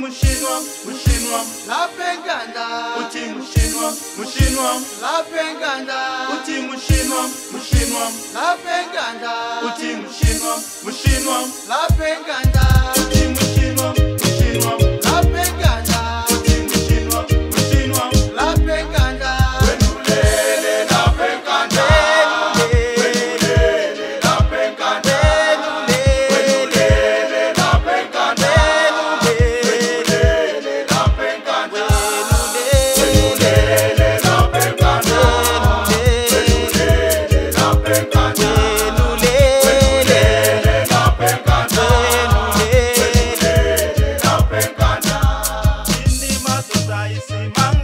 mushinwa mushinwa lapenganda uti mushinwa mushinwa lapenganda uti mushinwa mushinwa lapenganda uti mushinwa mushinwa lapenganda vai se mandar.